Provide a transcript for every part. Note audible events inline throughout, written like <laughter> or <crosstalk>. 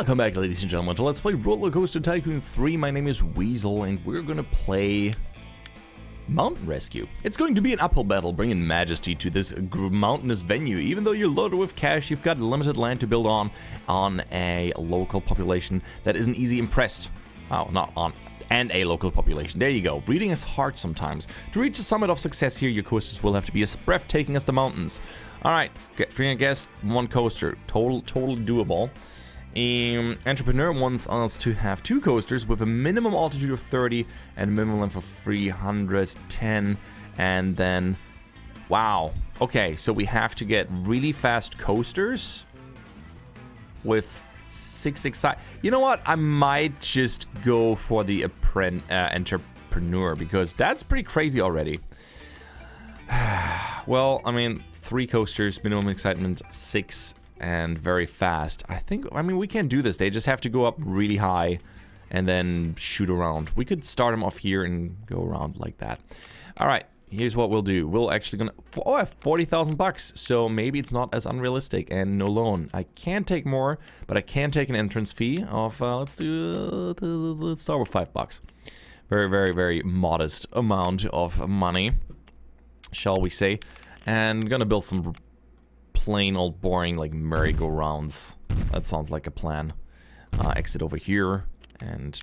Welcome back, ladies and gentlemen, to Let's Play Roller Coaster Tycoon 3. My name is Weasel, and we're gonna play Mountain Rescue. It's going to be an uphill battle, bringing majesty to this mountainous venue. Even though you're loaded with cash, you've got limited land to build on, on a local population that isn't easy impressed. Oh, not on, and a local population. There you go. Breeding is hard sometimes. To reach the summit of success here, your coasters will have to be as breathtaking as the mountains. All right, free guest, one coaster, total, totally doable. Um, entrepreneur wants us to have two coasters with a minimum altitude of 30 and a minimum length of 310 and then wow. Okay so we have to get really fast coasters with six excite you know what? I might just go for the uh, entrepreneur because that's pretty crazy already. <sighs> Well I mean three coasters minimum excitement six and very fast. I think, I mean, we can do this. They just have to go up really high and then shoot around. We could start them off here and go around like that. All right, here's what we'll do. We'll actually gonna, oh, I have 40,000 bucks. So maybe it's not as unrealistic and no loan. I can take more, but I can take an entrance fee of, uh, let's do, uh, let's start with five bucks. Very, very, very modest amount of money, shall we say. And gonna build some plain old boring like merry-go-rounds. That sounds like a plan. Uh, exit over here and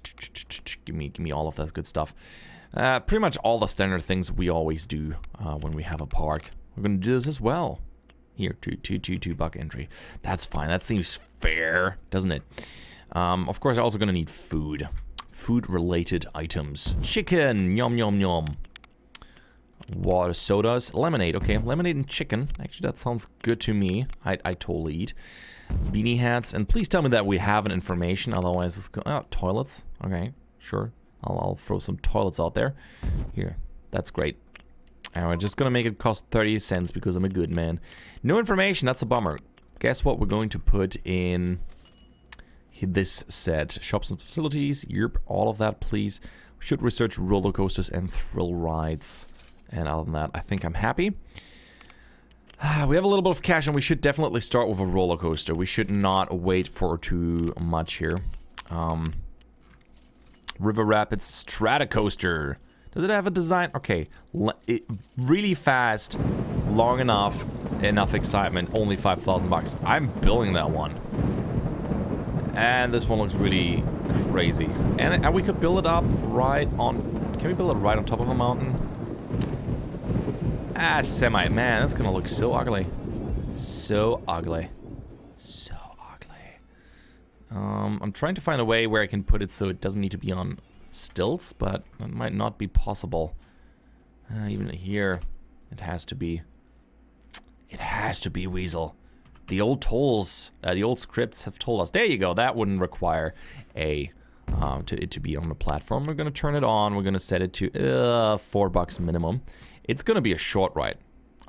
give me give me all of that good stuff. Uh, pretty much all the standard things we always do uh, when we have a park. We're gonna do this as well. Here, two, two, two, two buck entry. That's fine. That seems fair, doesn't it? Um, of course, I'm also gonna need food. Food-related items. Chicken, yum yum yum water sodas, lemonade. Okay, lemonade and chicken. Actually, that sounds good to me. I, I totally eat. Beanie hats, and please tell me that we have an information. Otherwise, it's go oh, toilets. Okay, sure. I'll, I'll throw some toilets out there. Here, that's great. And we're just gonna make it cost 30 cents because I'm a good man. No information, that's a bummer. Guess what we're going to put in this set? Shops and facilities, yep, all of that, please. We should research roller coasters and thrill rides. And other than that, I think I'm happy. <sighs> We have a little bit of cash and we should definitely start with a roller coaster. We should not wait for too much here. Um, River Rapids Stratacoaster. Does it have a design? Okay, it, really fast, long enough, enough excitement, only 5,000 bucks. I'm building that one. And this one looks really crazy. And, and we could build it up right on... Can we build it right on top of a mountain? Ah, semi. Man, that's gonna look so ugly. So ugly. So ugly. Um, I'm trying to find a way where I can put it so it doesn't need to be on stilts, but it might not be possible. Uh, even here, it has to be. It has to be Weasel. The old tolls, uh, the old scripts have told us. There you go. That wouldn't require a um, to it to be on the platform. We're gonna turn it on. We're gonna set it to uh, four bucks minimum. It's going to be a short ride.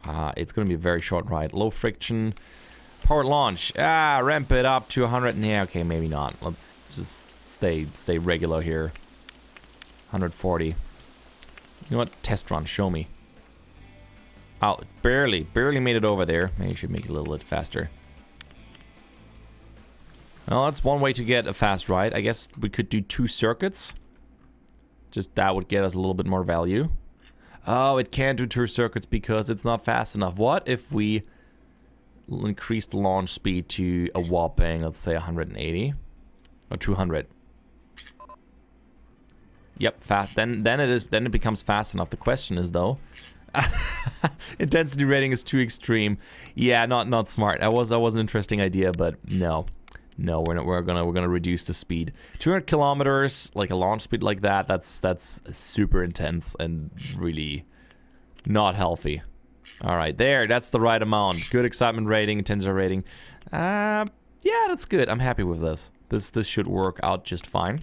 Uh, it's going to be a very short ride. Low friction. Power launch. Ah, ramp it up to 100. Yeah, okay, maybe not. Let's just stay stay regular here. 140. You know what? Test run. Show me. Oh, barely. Barely made it over there. Maybe you should make it a little bit faster. Well, that's one way to get a fast ride. I guess we could do two circuits. Just that would get us a little bit more value. Oh, it can't do two circuits because it's not fast enough. What if we increase the launch speed to a whopping, let's say 180 or 200? Yep, fast. Then then it is then it becomes fast enough. The question is though, <laughs> intensity rating is too extreme. Yeah, not not smart. That was that was an interesting idea, but no. No, we're not. We're gonna we're gonna reduce the speed. 200 kilometers, like a launch speed like that. That's that's super intense and really not healthy. All right, there. That's the right amount. Good excitement rating, intensity rating. Uh, yeah, that's good. I'm happy with this. This this should work out just fine.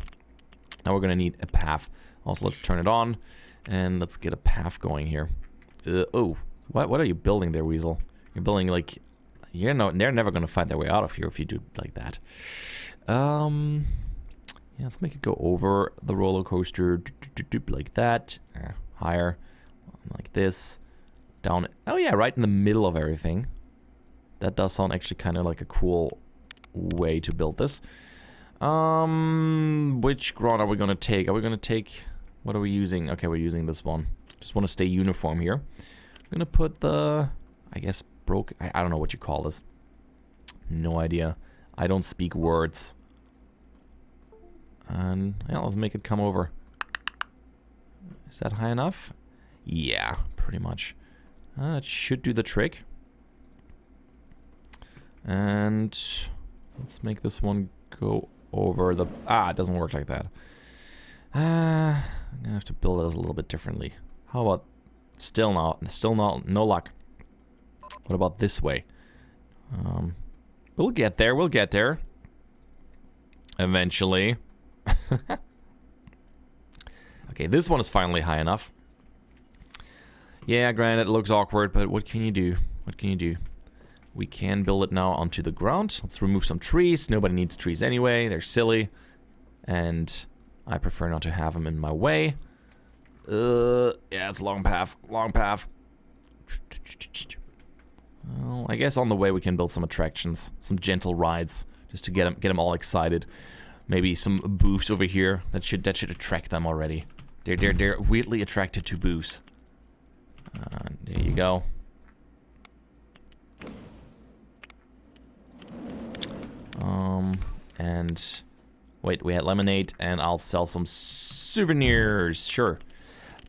Now we're gonna need a path. Also, let's turn it on, and let's get a path going here. Uh, oh, what what are you building there, Weasel? You're building like you're no, they're never gonna find their way out of here if you do like that. Um, yeah, let's make it go over the roller coaster like that. Uh, higher, like this. Down. Oh yeah, right in the middle of everything. That does sound actually kind of like a cool way to build this. Um, which ground are we gonna take? Are we gonna take... What are we using? Okay, we're using this one. Just want to stay uniform here. I'm gonna put the... I guess broke... I, I don't know what you call this. No idea. I don't speak words. And, yeah, let's make it come over. Is that high enough? Yeah, pretty much. Uh, it should do the trick. And let's make this one go over the... Ah, it doesn't work like that. Uh, I'm gonna have to build it a little bit differently. How about... Still not, still not, no luck. What about this way? Um, we'll get there, we'll get there. Eventually. <laughs> okay, this one is finally high enough. Yeah, granted, it looks awkward, but what can you do? What can you do? We can build it now onto the ground. Let's remove some trees. Nobody needs trees anyway. They're silly. And I prefer not to have them in my way. Uh, yeah, it's a long path. Long path. Well, I guess on the way we can build some attractions. Some gentle rides. Just to get them, get them all excited. Maybe some booths over here. That should that should attract them already. They're, they're, they're weirdly attracted to booths. Uh, there you go. Um, and wait, we had lemonade, and I'll sell some souvenirs. Sure.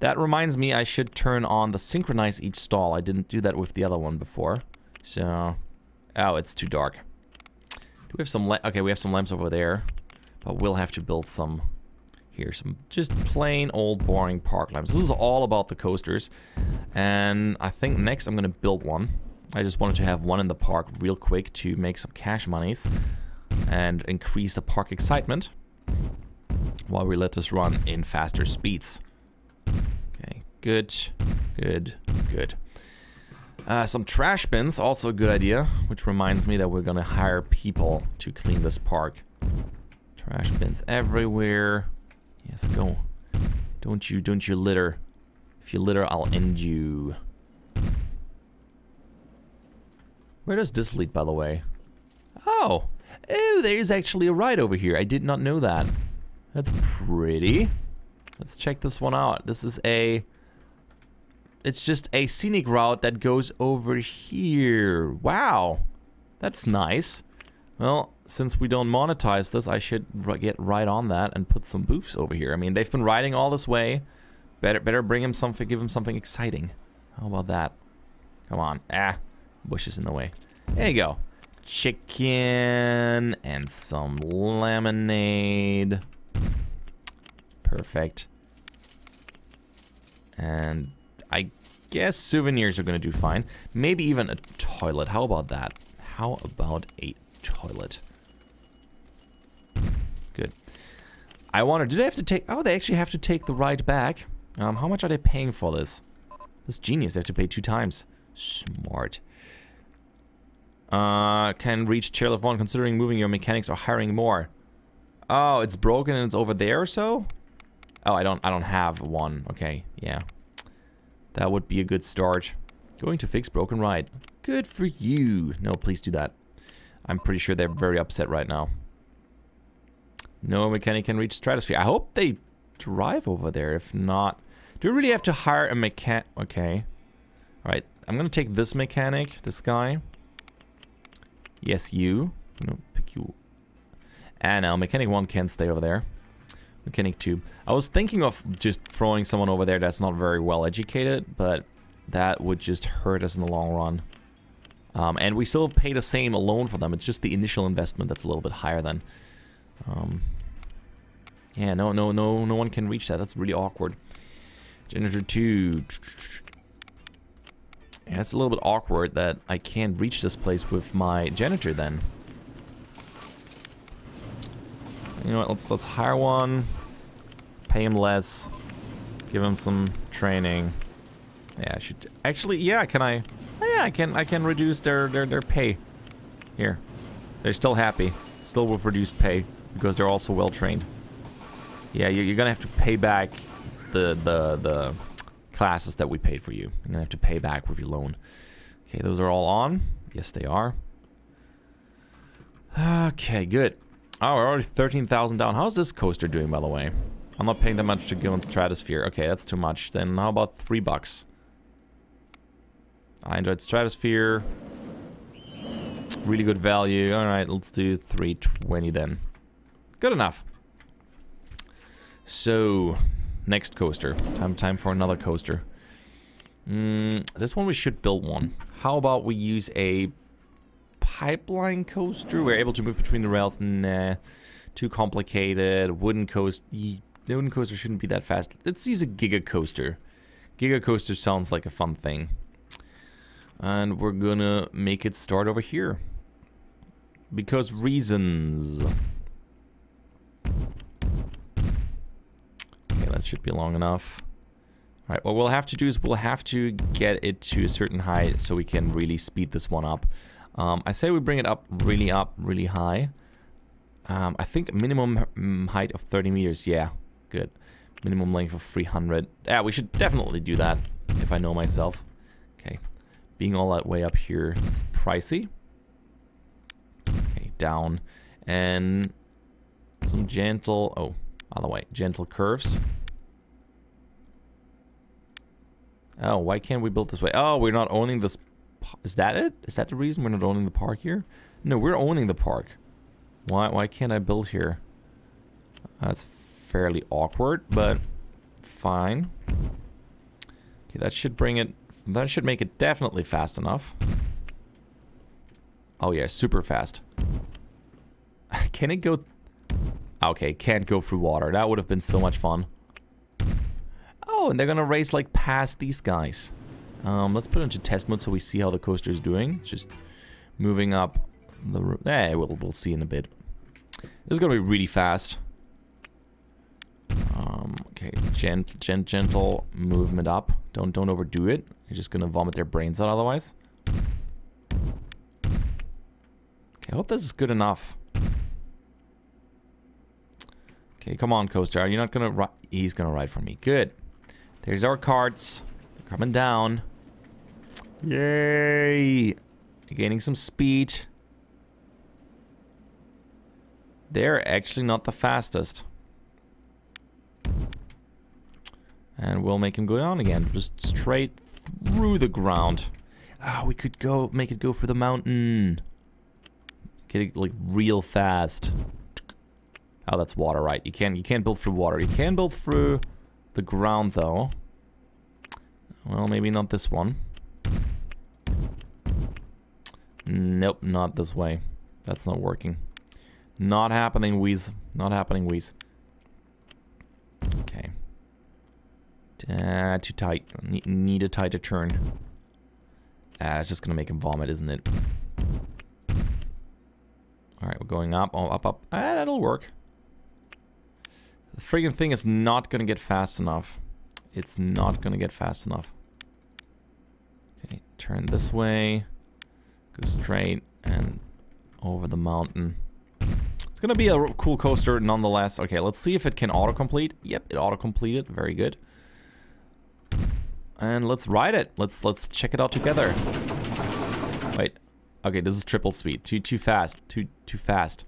That reminds me, I should turn on the synchronize each stall. I didn't do that with the other one before. So, oh, it's too dark. Do we have some? Okay, we have some lamps over there, but we'll have to build some here. Some just plain old boring park lamps. This is all about the coasters, and I think next I'm gonna build one. I just wanted to have one in the park real quick to make some cash monies and increase the park excitement while we let this run in faster speeds. Okay, good, good, good. Uh, some trash bins, also a good idea, which reminds me that we're gonna hire people to clean this park. Trash bins everywhere. Yes, go. Don't you, don't you litter. If you litter, I'll end you. Where does this lead, by the way? Oh! Oh, there's actually a ride over here. I did not know that. That's pretty. Let's check this one out. This is a... It's just a scenic route that goes over here. Wow. That's nice. Well, since we don't monetize this, I should get right on that and put some booths over here. I mean, they've been riding all this way. Better, better bring him something, give him something exciting. How about that? Come on. Ah bushes in the way. There you go. Chicken and some lemonade. Perfect. And I guess souvenirs are going to do fine. Maybe even a toilet. How about that? How about a toilet? Good. I wonder, do they have to take... Oh, they actually have to take the ride back. Um, how much are they paying for this? This genius, they have to pay two times. Smart. Uh, can reach chairlift 1 considering moving your mechanics or hiring more. Oh, it's broken and it's over there or so? Oh, I don't I don't have one. Okay, yeah. That would be a good start. Going to fix broken ride. Good for you. No, please do that. I'm pretty sure they're very upset right now. No mechanic can reach stratosphere. I hope they drive over there. If not, do we really have to hire a mechanic? Okay. All right. I'm going to take this mechanic, this guy. Yes, you. Gonna pick you. And now Mechanic 1 can stay over there. Mechanic 2. I was thinking of just throwing someone over there that's not very well educated, but that would just hurt us in the long run. Um, and we still pay the same loan for them. It's just the initial investment that's a little bit higher than. Um, yeah, no, no, no, no one can reach that. That's really awkward. Generator 2. Yeah, it's a little bit awkward that I can't reach this place with my janitor then. You know what, let's let's hire one, pay him less, give him some training. Yeah, I should actually yeah, can I yeah, I can I can reduce their their their pay. Here. They're still happy. Still with reduced pay because they're also well trained. Yeah, you're gonna have to pay back the the the classes that we paid for you. You're to have to pay back with your loan. Okay, those are all on. Yes, they are. <sighs> Okay, good. Oh, we're already 13,000 down. How's this coaster doing, by the way? I'm not paying that much to go on Stratosphere. Okay, that's too much. Then how about three bucks? I enjoyed Stratosphere. Really good value. All right, let's do 320 then. Good enough. So, next coaster. Time time for another coaster. Mm, this one we should build one. How about we use a pipeline coaster? We're able to move between the rails. Nah, too complicated. Wooden coaster. The wooden coaster shouldn't be that fast. Let's use a giga coaster. Giga coaster sounds like a fun thing. And we're gonna make it start over here. Because reasons. Okay, that should be long enough. Alright, what we'll have to do is we'll have to get it to a certain height so we can really speed this one up. Um, I say we bring it up really up, really high. Um, I think minimum mm, height of 30 meters, yeah, good. Minimum length of 300. Yeah, we should definitely do that, if I know myself. Okay, being all that way up here is pricey. Okay, down. And some gentle, oh, other way, gentle curves. Oh, why can't we build this way? Oh, we're not owning this. Is that it? Is that the reason we're not owning the park here? No, we're owning the park. Why, why can't I build here? That's fairly awkward, but fine. Okay, that should bring it... That should make it definitely fast enough. Oh yeah, super fast. <laughs> Can it go... Okay, can't go through water. That would have been so much fun. Oh, and they're gonna race like past these guys. Um, let's put it into test mode so we see how the coaster is doing. Just moving up the... Eh, we'll, we'll see in a bit. This is gonna be really fast. Um, okay, gent, gent, gentle movement up. Don't don't overdo it. You're just gonna vomit their brains out otherwise. Okay, I hope this is good enough. Okay, come on, coaster. You're you not gonna ride? He's gonna ride for me. Good. There's our carts. Coming down. Yay! Gaining some speed. They're actually not the fastest. And we'll make him go down again. Just straight through the ground. Ah, oh, we could go make it go for the mountain. Get it like real fast. Oh, that's water, right? You can't you can't build through water. You can build through the ground though. Well, maybe not this one. Nope, not this way. That's not working. Not happening, Wheeze. Not happening, Wheeze. Okay. Uh, too tight. Need, need a tighter turn. Ah, it's just gonna make him vomit, isn't it? Alright, we're going up. Oh, up, up. Ah, that'll work. The friggin' thing is not gonna get fast enough. It's not gonna get fast enough. Okay, turn this way. Go straight and over the mountain. It's gonna be a cool coaster nonetheless. Okay, let's see if it can autocomplete. Yep, it auto-completed. Very good. And let's ride it. Let's let's check it out together. Wait. Okay, this is triple speed. Too too fast. Too too fast.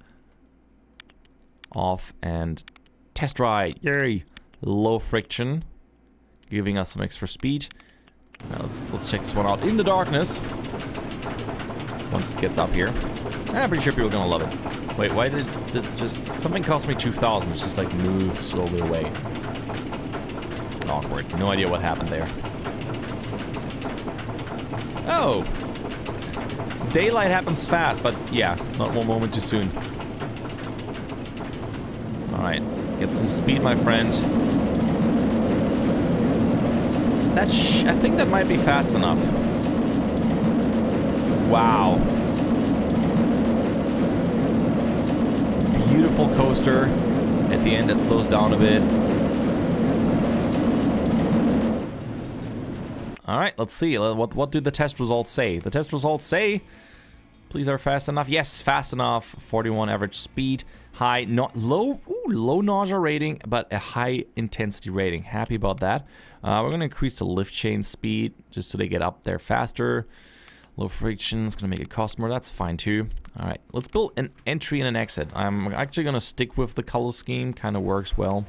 Off and test ride. Yay! Low friction, giving us some extra speed. Now let's let's check this one out in the darkness. Once it gets up here, eh, I'm pretty sure people are gonna love it. Wait, why did it just something cost me 2,000? It's just like moved slowly away. Awkward. No idea what happened there. Oh! Daylight happens fast, but yeah, not one moment too soon. Alright, get some speed, my friend. That I think that might be fast enough. Wow. Beautiful coaster. At the end, it slows down a bit. All right, let's see. What, what do the test results say? The test results say, please are fast enough. Yes, fast enough. 41 average speed. High, not low, ooh, low nausea rating, but a high intensity rating. Happy about that. Uh, we're going to increase the lift chain speed just so they get up there faster. Low friction is gonna make it cost more. That's fine too. All right, let's build an entry and an exit. I'm actually gonna stick with the color scheme. Kind of works well.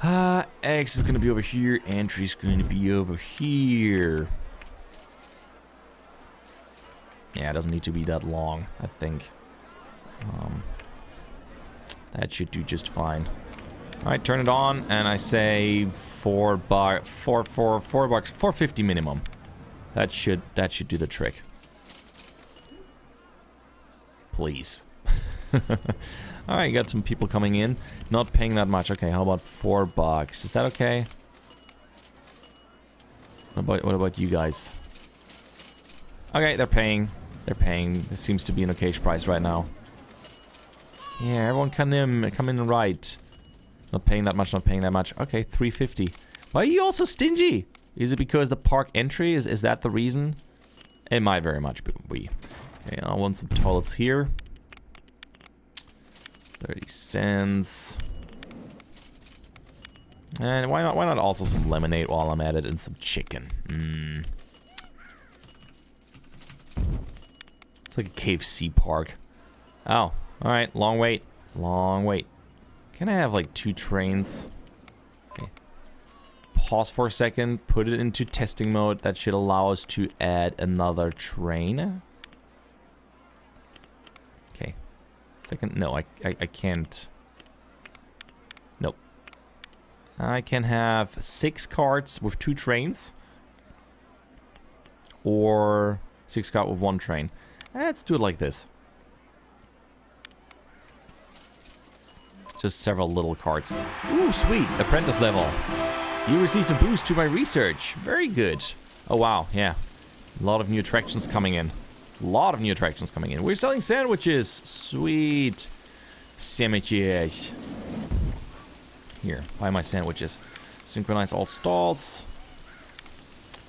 Uh, X is gonna be over here. Entry is gonna be over here. Yeah, it doesn't need to be that long, I think. Um, that should do just fine. All right, turn it on, and I say four bar, four, four, four bucks, four fifty minimum. That should that should do the trick. Please. <laughs> All right, got some people coming in, not paying that much. Okay, how about four bucks? Is that okay? What about what about you guys? Okay, they're paying. They're paying. This seems to be an okay price right now. Yeah, everyone come in, come in right. Not paying that much, not paying that much. Okay, 350. Why are you also stingy? Is it because the park entry? Is, is that the reason? It might very much be. Okay, I want some toilets here. 30 cents. And why not why not also some lemonade while I'm at it and some chicken? Mm. It's like a KFC park. Oh, alright, long wait. Long wait. Can I have like two trains? Okay. Pause for a second, put it into testing mode. That should allow us to add another train. Okay. Second, no, I, I, I can't. Nope. I can have six carts with two trains. Or six cart with one train. Let's do it like this. Just several little carts. Ooh, sweet. Apprentice level. You received a boost to my research. Very good. Oh, wow. Yeah. A lot of new attractions coming in. A lot of new attractions coming in. We're selling sandwiches. Sweet. Sandwiches. Here, buy my sandwiches. Synchronize all stalls.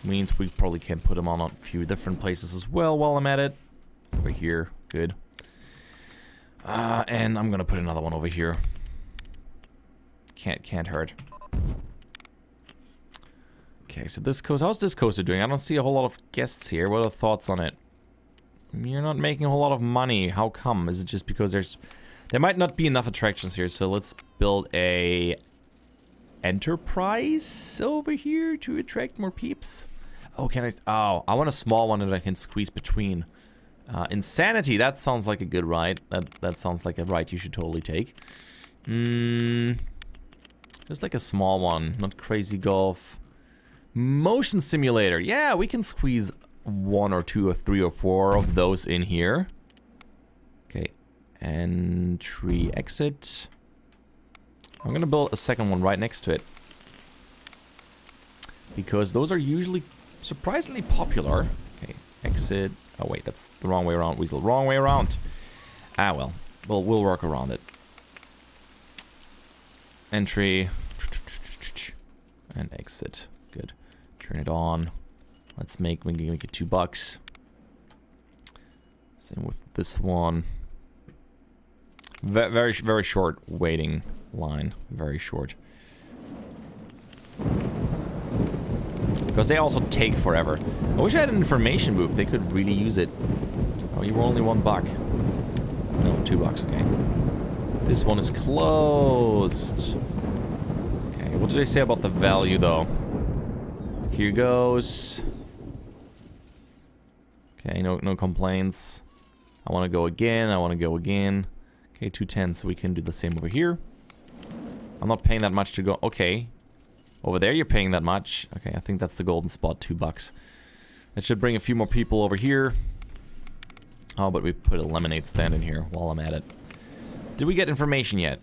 Means we probably can put them on a few different places as well while I'm at it. Over here. Good. Uh, and I'm gonna put another one over here. Can't can't hurt. Okay, so this coast, how's this coaster doing? I don't see a whole lot of guests here. What are thoughts on it? You're not making a whole lot of money. How come? Is it just because there's... There might not be enough attractions here, so let's build a... Enterprise over here to attract more peeps. Oh, can I... Oh, I want a small one that I can squeeze between. Uh, Insanity, that sounds like a good ride. That, that sounds like a ride you should totally take. Mmm... Just like a small one, not crazy golf. Motion simulator. Yeah, we can squeeze one or two or three or four of those in here. Okay. Entry, exit. I'm gonna build a second one right next to it. Because those are usually surprisingly popular. Okay, exit. Oh wait, that's the wrong way around, Weasel. Wrong way around. Ah well, we'll, we'll work around it. Entry. And exit. Good. Turn it on. Let's make, we can make it two bucks. Same with this one. very, very short waiting line. Very short. Because they also take forever. I wish I had an information booth. They could really use it. Oh, you were only one buck. No, two bucks, okay. This one is closed. Okay, what did they say about the value, though? Here goes. Okay, no, no complaints. I want to go again. I want to go again. Okay, 210, so we can do the same over here. I'm not paying that much to go. Okay. Over there, you're paying that much. Okay, I think that's the golden spot, two bucks. That should bring a few more people over here. Oh, but we put a lemonade stand in here while I'm at it. Did we get information yet?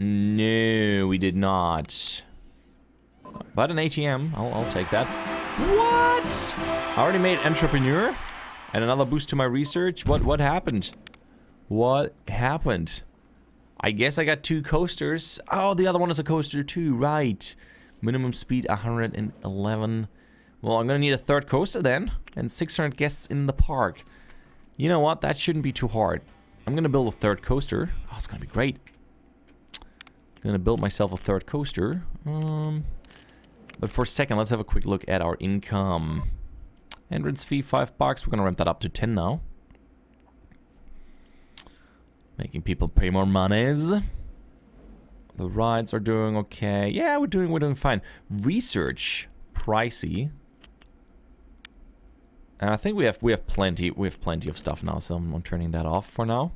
No, we did not. But an ATM, I'll, I'll take that. What? I already made entrepreneur? And another boost to my research? What what happened? What happened? I guess I got two coasters. Oh, the other one is a coaster too, right. Minimum speed 111. Well, I'm gonna need a third coaster then. And 600 guests in the park. You know what? That shouldn't be too hard. I'm gonna build a third coaster. Oh, it's gonna be great. I'm gonna build myself a third coaster. Um, but for a second, let's have a quick look at our income. Entrance fee, five bucks. We're gonna ramp that up to 10 now. Making people pay more monies. The rides are doing okay. Yeah, we're doing we're doing fine. Research, pricey. And I think we have we have plenty we have plenty of stuff now, so I'm, I'm turning that off for now.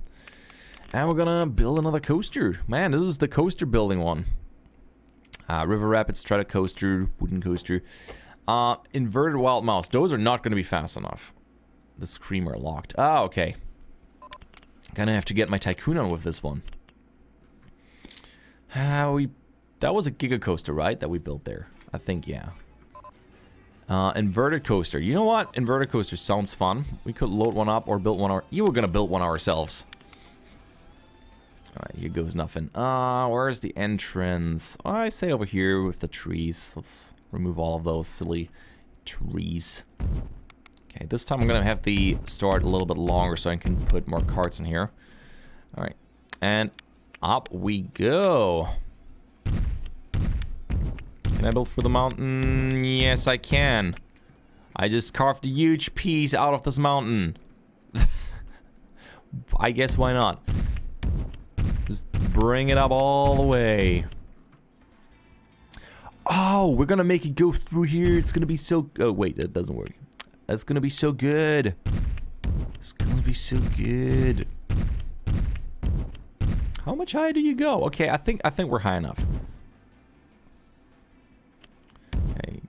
And we're gonna build another coaster. Man, this is the coaster building one. Uh, River Rapids Strata coaster, wooden coaster. Uh, inverted wild mouse. Those are not gonna be fast enough. The screamer locked. Ah, okay. Gonna have to get my tycoon on with this one. Uh, we that was a giga coaster, right? That we built there. I think, yeah. Uh, inverted coaster. You know what? Inverted coaster sounds fun. We could load one up or build one. Our you were gonna build one ourselves. Alright, here goes nothing. Uh, where's the entrance? I say over here with the trees. Let's remove all of those silly trees. Okay, this time I'm gonna have the start a little bit longer so I can put more carts in here. Alright, and up we go. Build for the mountain? Yes, I can. I just carved a huge piece out of this mountain. <laughs> I guess why not? Just bring it up all the way. Oh, we're gonna make it go through here. It's gonna be so... Oh, wait, that doesn't work. That's gonna be so good. It's gonna be so good. How much higher do you go? Okay, I think I think we're high enough.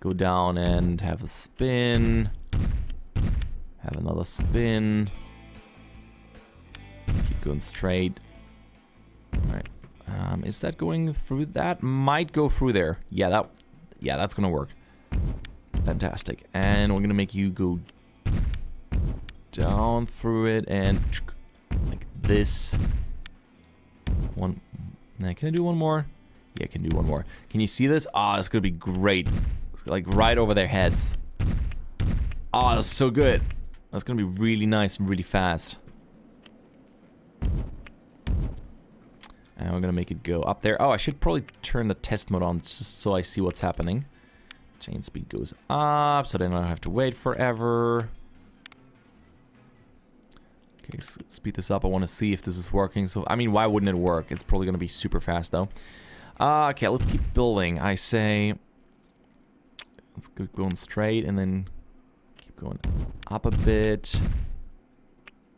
Go down and have a spin. Have another spin. Keep going straight. Alright. Um, is that going through? That might go through there. Yeah, that yeah, that's gonna work. Fantastic. And we're gonna make you go down through it and like this. One. Now, can I do one more? Yeah, I can do one more. Can you see this? Ah, oh, it's gonna be great. Like right over their heads. Oh, that's so good. That's gonna be really nice and really fast. And we're gonna make it go up there. Oh, I should probably turn the test mode on just so I see what's happening. Chain speed goes up, so then I don't have to wait forever. Okay, so speed this up. I want to see if this is working. So, I mean, why wouldn't it work? It's probably going to be super fast, though. Uh, okay, let's keep building. I say... Let's go going straight and then keep going up a bit.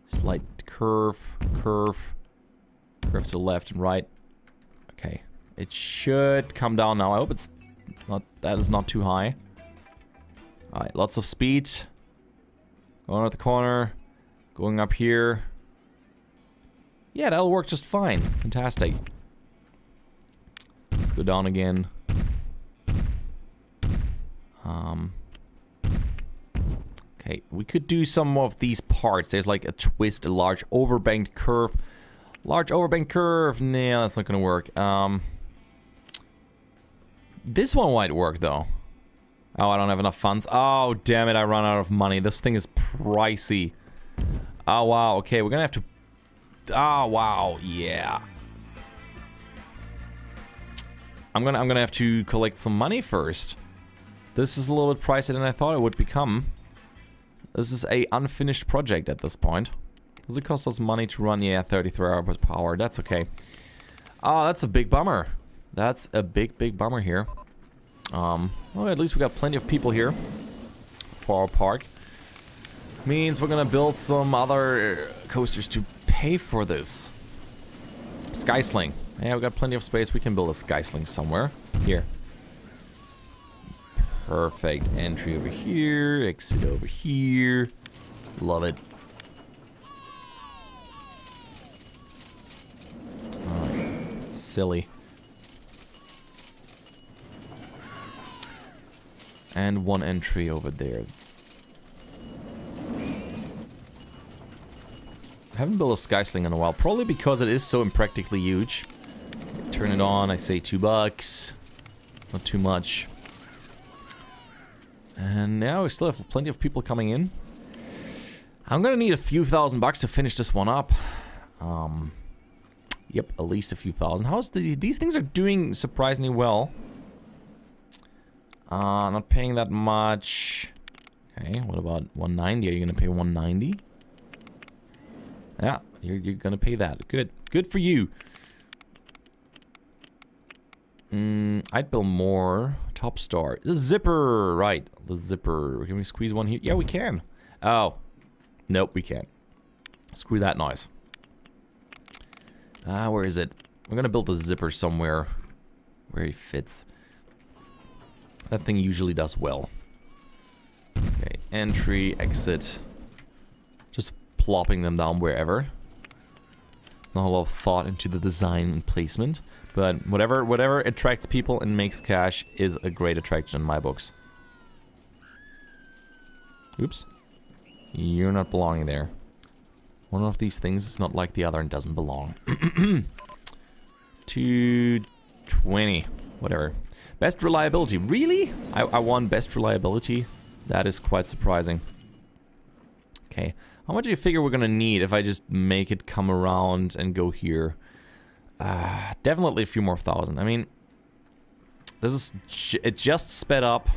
Slight curve, curve, curve to left and right. Okay, it should come down now. I hope it's not that is not too high. Alright, lots of speed. Going at the corner. Going up here. Yeah, that'll work just fine. Fantastic. Let's go down again. Um, okay, we could do some of these parts. There's like a twist, a large overbanked curve. Large overbanked curve. Nah, that's not gonna work. Um, this one might work though. Oh, I don't have enough funds. Oh, damn it, I run out of money. This thing is pricey. Oh, wow. Okay, we're gonna have to... Oh, wow. Yeah. I'm gonna, I'm gonna have to collect some money first. This is a little bit pricier than I thought it would become. This is a unfinished project at this point. Does it cost us money to run? Yeah, 33 hours power. That's okay. Oh, that's a big bummer. That's a big, big bummer here. Um, well, at least we got plenty of people here for our park. Means we're gonna build some other coasters to pay for this. Skysling. Yeah, we got plenty of space. We can build a Skysling somewhere. Here. Perfect. Entry over here. Exit over here. Love it. Oh, silly. And one entry over there. I haven't built a Skysling in a while, probably because it is so impractically huge. Turn it on, I say two bucks. Not too much. And now we still have plenty of people coming in. I'm gonna need a few thousand bucks to finish this one up. Um, yep, at least a few thousand. How's the... These things are doing surprisingly well. Uh, not paying that much. Okay, what about 190? Are you to pay 190? Yeah, you're, you're to pay that. Good. Good for you. Mm, I'd build more. Top star. The zipper. Right. The zipper. Can we squeeze one here? Yeah, we can. Oh. Nope, we can't. Screw that noise. Ah, where is it? We're gonna build a zipper somewhere where he fits. That thing usually does well. Okay, entry, exit. Just plopping them down wherever. Not a lot of thought into the design and placement. But whatever whatever attracts people and makes cash is a great attraction in my books. Oops. You're not belonging there. One of these things is not like the other and doesn't belong. <clears throat> 220. Whatever. Best reliability. Really? I, I want best reliability? That is quite surprising. Okay. How much do you figure we're gonna need if I just make it come around and go here? Uh, definitely a few more thousand. I mean, this is... It just sped up.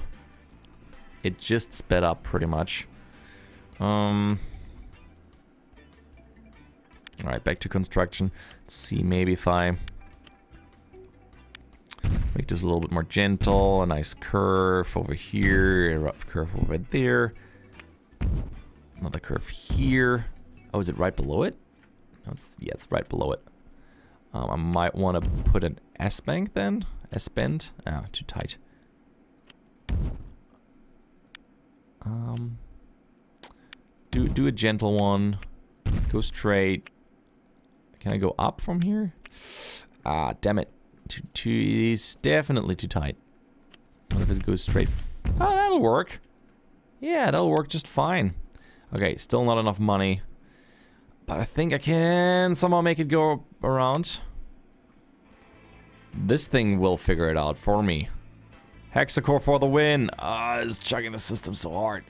It just sped up, pretty much. Um... Alright, back to construction. Let's see, maybe if I... Make this a little bit more gentle. A nice curve over here. A rough curve over there. Another curve here. Oh, is it right below it? No, it's, yeah, it's right below it. Um, I might want to put an S-bank then. S-bend. Ah, too tight. Um, do do a gentle one. Go straight. Can I go up from here? Ah, damn it. Too, too, it is definitely too tight. What if it goes straight? Oh, that'll work. Yeah, that'll work just fine. Okay, still not enough money. But I think I can somehow make it go around. This thing will figure it out for me. Hexacore for the win. Ah, uh, it's chugging the system so hard.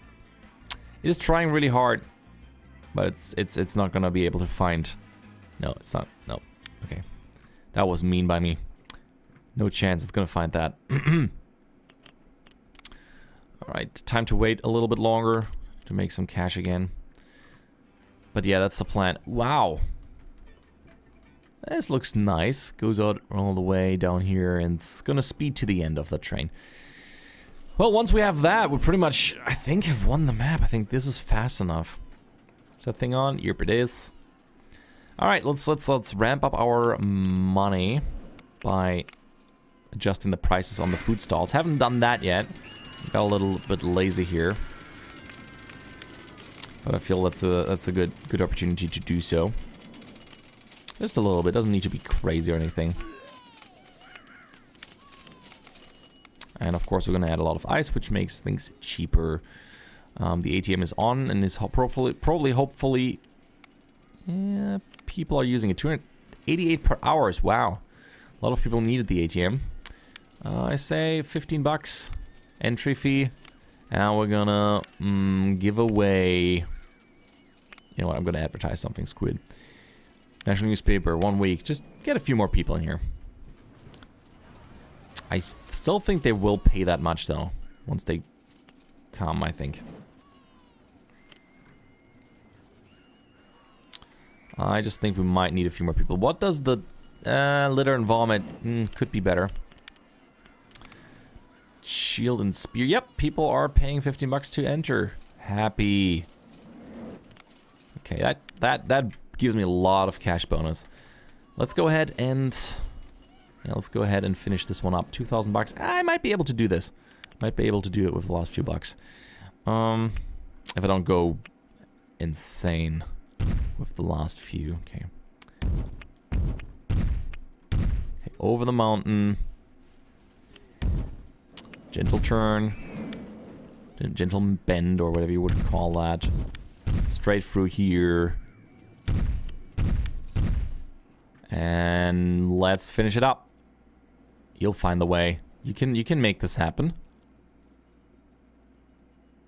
It is trying really hard. But it's it's it's not gonna be able to find. No, it's not. No. Okay. That was mean by me. No chance it's gonna find that. <clears throat> Alright, time to wait a little bit longer to make some cash again. But yeah, that's the plan. Wow. This looks nice. Goes out all the way down here and it's gonna speed to the end of the train. Well, once we have that, we pretty much, I think, have won the map. I think this is fast enough. Is that thing on? Yep, it is. All right, let's let's let's ramp up our money by adjusting the prices on the food stalls. Haven't done that yet. Got a little bit lazy here. But I feel that's a that's a good good opportunity to do so. Just a little bit. Doesn't need to be crazy or anything. And of course, we're going to add a lot of ice, which makes things cheaper. Um, the ATM is on and is probably, probably hopefully, yeah, people are using it. 288 per hours. Wow. A lot of people needed the ATM. Uh, I say 15 bucks entry fee. And we're gonna mm, give away you know what, I'm going to advertise something, Squid. National newspaper, one week. Just get a few more people in here. I still think they will pay that much, though. Once they come, I think. I just think we might need a few more people. What does the uh, litter and vomit? Mm, could be better. Shield and spear. Yep, people are paying 15 bucks to enter. Happy. Okay, that, that, that gives me a lot of cash bonus. Let's go ahead and... Yeah, let's go ahead and finish this one up. 2,000 bucks. I might be able to do this. Might be able to do it with the last few bucks. Um, if I don't go insane with the last few. Okay. Okay, over the mountain. Gentle turn. Gentle bend, or whatever you would call that. Straight through here. And let's finish it up. You'll find the way. You can you can make this happen.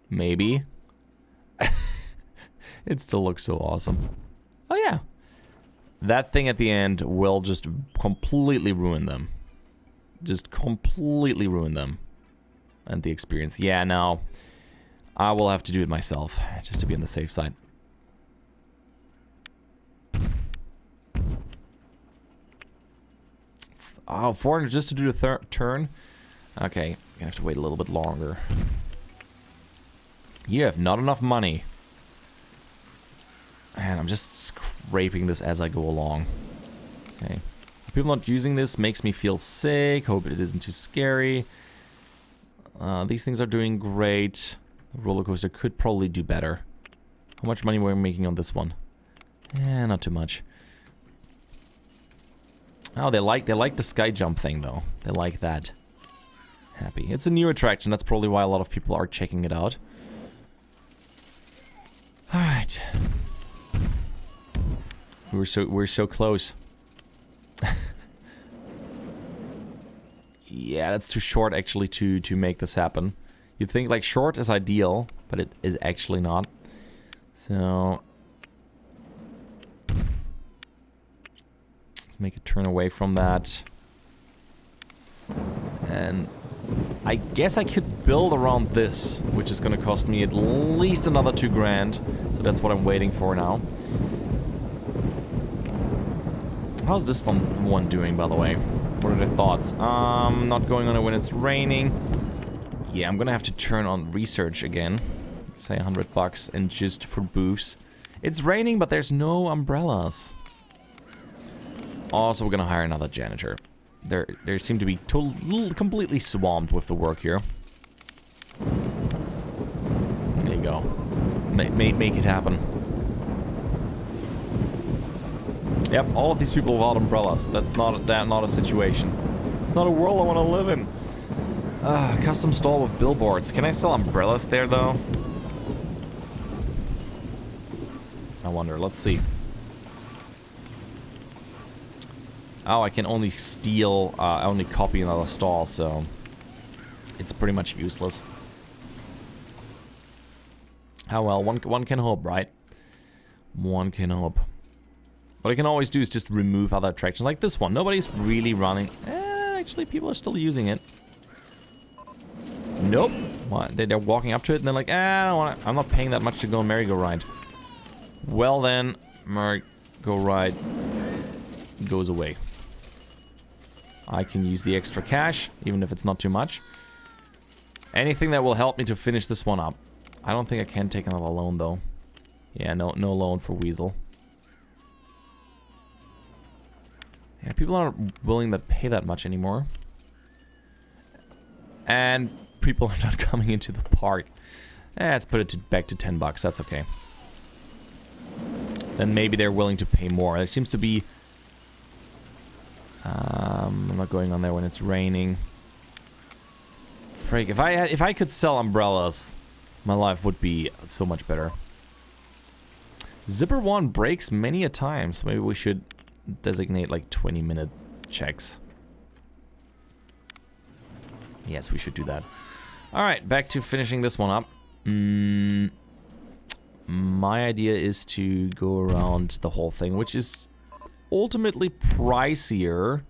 Maybe. <laughs> it still looks so awesome. Oh yeah. That thing at the end will just completely ruin them. Just completely ruin them. And the experience. Yeah, now I will have to do it myself, just to be on the safe side. Oh, 400 just to do the turn? Okay, gonna have to wait a little bit longer. You have not enough money. And I'm just scraping this as I go along. Okay. People not using this makes me feel sick. Hope it isn't too scary. Uh, these things are doing great. Roller coaster could probably do better. How much money were we making on this one? Eh, not too much. Oh, they like they like the sky jump thing though. They like that. Happy. It's a new attraction. That's probably why a lot of people are checking it out. All right. We're so we're so close. <laughs> yeah, that's too short actually to to make this happen. You think like short is ideal, but it is actually not. So let's make a turn away from that. And I guess I could build around this, which is going to cost me at least another two grand. So that's what I'm waiting for now. How's this one doing, by the way? What are the thoughts? Um, not going on it when it's raining. Yeah, I'm gonna have to turn on research again. Say 100 bucks and just for booths. It's raining, but there's no umbrellas. Also, we're gonna hire another janitor. There, they seem to be totally, completely swamped with the work here. There you go. Make, make, make it happen. Yep, all of these people without umbrellas. That's not that not a situation. It's not a world I want to live in. Uh, custom stall with billboards. Can I sell umbrellas there though? I wonder. Let's see. Oh, I can only steal, uh, only copy another stall, so it's pretty much useless. Oh well, one, one can hope, right? One can hope. What I can always do is just remove other attractions like this one. Nobody's really running. Eh, actually, people are still using it. Nope. What? They're walking up to it and they're like, eh, I don't want I'm not paying that much to go merry-go-ride. Well then, merry-go-ride goes away. I can use the extra cash, even if it's not too much. Anything that will help me to finish this one up. I don't think I can take another loan though. Yeah, no, no loan for Weasel. Yeah, people aren't willing to pay that much anymore. And people are not <laughs> coming into the park. Eh, let's put it to, back to 10 bucks. That's okay. Then maybe they're willing to pay more. It seems to be... Um, I'm not going on there when it's raining. Freak, if I had, if I could sell umbrellas, my life would be so much better. Zipper 1 breaks many a time, so maybe we should designate like 20 minute checks. Yes, we should do that. Alright, back to finishing this one up. Mm, my idea is to go around the whole thing, which is ultimately pricier.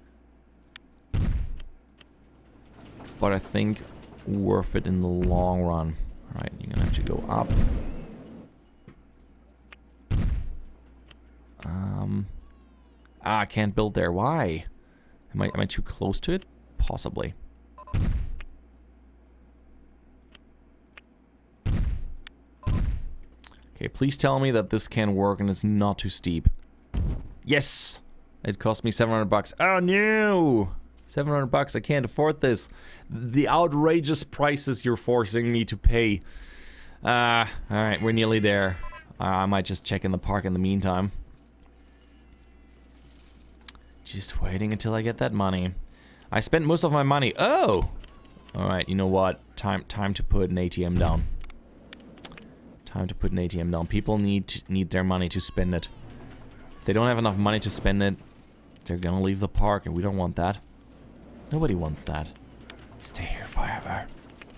But I think worth it in the long run. Alright, you're gonna have to go up. Um, Ah, I can't build there. Why? Am I, am I too close to it? Possibly. Okay, please tell me that this can work and it's not too steep. Yes! It cost me 700 bucks. Oh no! 700 bucks, I can't afford this. The outrageous prices you're forcing me to pay. Uh, alright, we're nearly there. Uh, I might just check in the park in the meantime. Just waiting until I get that money. I spent most of my money. Oh! Alright, you know what? Time time to put an ATM down. Time to put an ATM down. People need need their money to spend it. If they don't have enough money to spend it, they're gonna leave the park, and we don't want that. Nobody wants that. Stay here forever.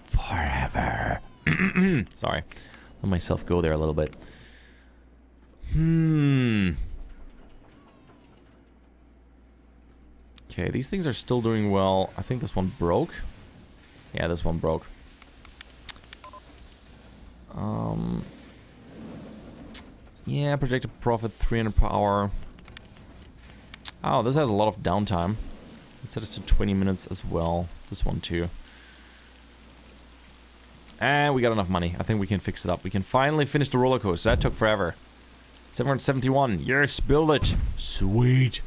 Forever. <clears throat> Sorry. Let myself go there a little bit. Hmm. Okay, these things are still doing well. I think this one broke. Yeah, this one broke. Um, yeah, projected profit 300 per hour. Oh, this has a lot of downtime. Let's set us to 20 minutes as well. This one too. And we got enough money. I think we can fix it up. We can finally finish the roller coaster. That took forever. 771. Yes, build it. Sweet.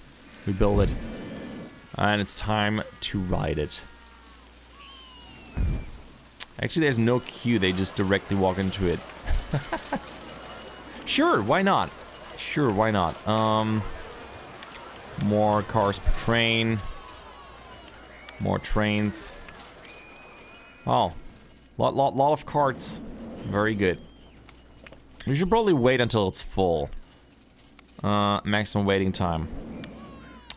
We build it. And it's time to ride it. Actually, there's no queue. They just directly walk into it. <laughs> sure, why not? Sure, why not? Um, more cars per train. More trains. Oh, lot, lot, lot of carts. Very good. We should probably wait until it's full. Uh, maximum waiting time.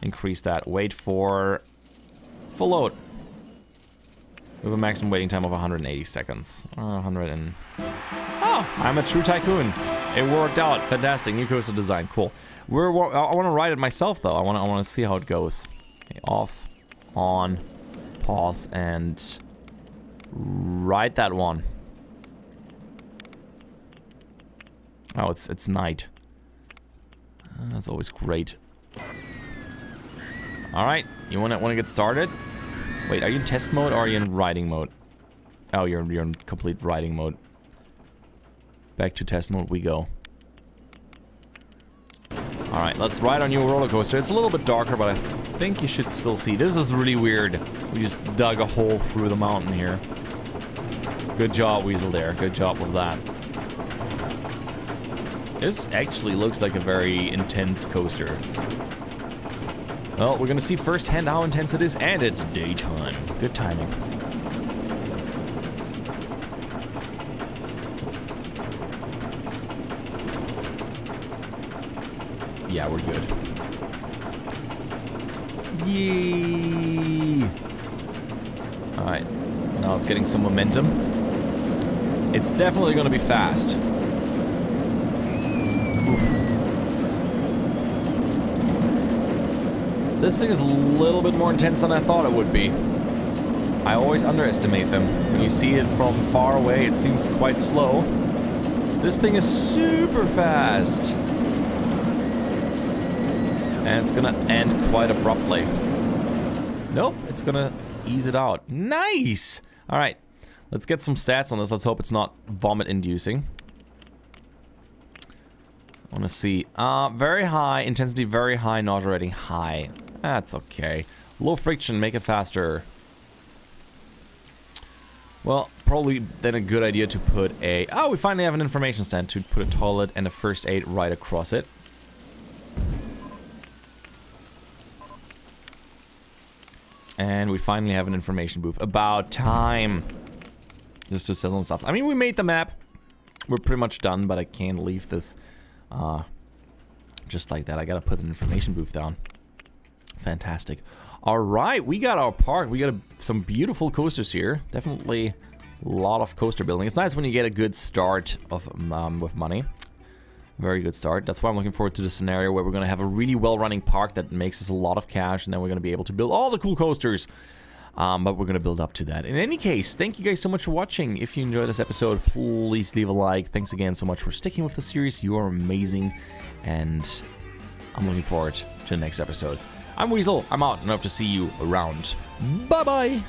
Increase that. Wait for full load. We have a maximum waiting time of 180 seconds. Uh, 100 and... Oh, I'm a true tycoon. It worked out. Fantastic. New coaster design. Cool. We're, I want to ride it myself, though. I want to I want to see how it goes. Okay, off, on, pause, and ride that one. Oh, it's it's night. Uh, that's always great. All right, you want to want to get started? Wait, are you in test mode or are you in riding mode? Oh, you're you're in complete riding mode. Back to test mode we go. All right, let's ride on your roller coaster. It's a little bit darker, but I think you should still see. This is really weird. We just dug a hole through the mountain here. Good job, Weasel there. Good job with that. This actually looks like a very intense coaster. Well, we're gonna see firsthand how intense it is, and it's daytime. Good timing. Yeah, we're good. Yay! Alright, now it's getting some momentum. It's definitely gonna be fast. This thing is a little bit more intense than I thought it would be. I always underestimate them. When you see it from far away, it seems quite slow. This thing is super fast. And it's gonna end quite abruptly. Nope, it's gonna ease it out. Nice! Alright, let's get some stats on this. Let's hope it's not vomit-inducing. I want to see. Uh, very high. Intensity very high. Nausea rating high. That's okay. Low friction, make it faster. Well, probably then a good idea to put a... Oh, we finally have an information stand to put a toilet and a first aid right across it. And we finally have an information booth. About time. Just to sell some stuff. I mean, we made the map. We're pretty much done, but I can't leave this uh, just like that. I gotta put an information booth down. Fantastic. All right, we got our park. We got a, some beautiful coasters here. Definitely a lot of coaster building. It's nice when you get a good start of um, with money. Very good start. That's why I'm looking forward to the scenario where we're going to have a really well-running park that makes us a lot of cash, and then we're going to be able to build all the cool coasters. Um, but we're going to build up to that. In any case, thank you guys so much for watching. If you enjoyed this episode, please leave a like. Thanks again so much for sticking with the series. You are amazing, and I'm looking forward to the next episode. I'm Weasel. I'm out, and hope to see you around. Bye-bye.